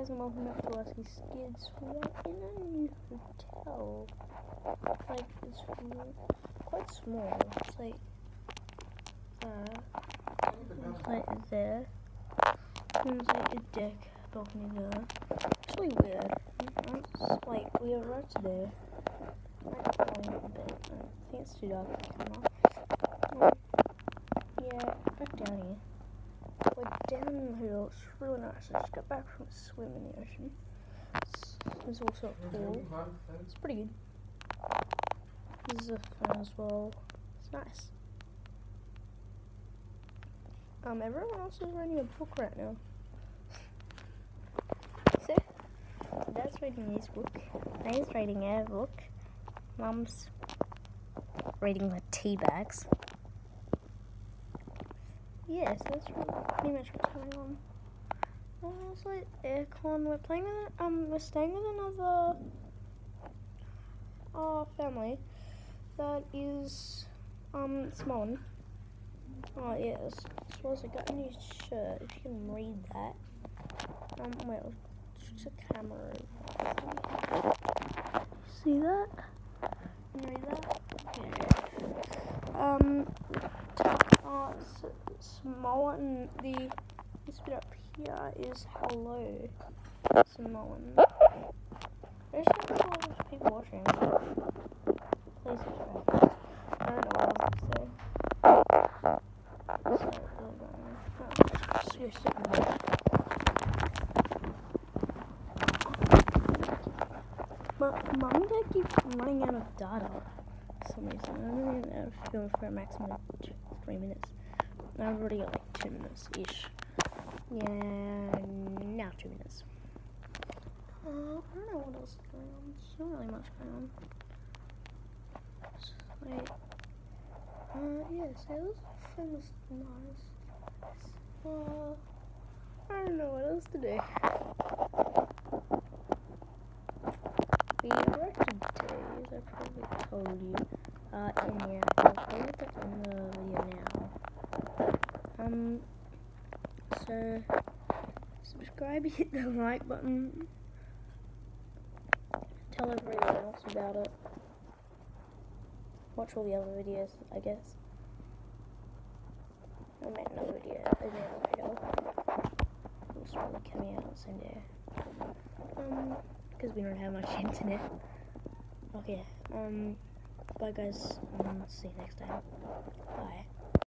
guys and welcome back to Lusky Skids. We are in a new hotel. Like, it's quite small. It's like, uh, it's like there. There's like a deck balcony there. It's really weird. It's like, we arrived today. Might be going a bit. I think it's too dark come on. Um, yeah, back down here. We're down in the hill. It's really nice. I just got back from a swim in the ocean. It's, there's also a pool. It's pretty good. This is a fan as well. It's nice. Um, everyone else is reading a book right now. so, Dad's reading his book. Nate's reading our book. Mum's reading the tea bags yes, that's pretty much what's going on. Uh, it's like aircon. We're playing with um we're staying with another uh family that is um Samoan. Oh yes, suppose I got a new shirt. If you can read that. Um wait, switch the camera. See that? Can you read that? Yeah. Um uh, Samoan, the this bit up here is hello, Samoan. There's of people watching. Please subscribe. I don't know what else to say. So, oh, you're sitting there. But mom and dad running out of data for some reason. I'm running out of film for a maximum of three minutes. I've already got like two minutes ish. Yeah, now two minutes. Uh, I don't know what else is going on. There's not really much going on. wait. Uh, yes, it was famous nice. Uh, I don't know what else to do. We erected today, as I probably told you. Uh, in yeah, I'll put it in the. Um, so subscribe, hit the like button, tell everyone else about it. Watch all the other videos, I guess. I made another video, I made another video. It's probably coming out someday. Um, because we don't have much internet. Okay, um, bye guys, um, see you next time. Bye.